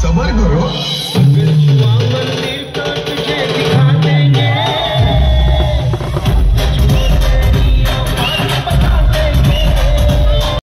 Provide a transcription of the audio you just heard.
सबर करो।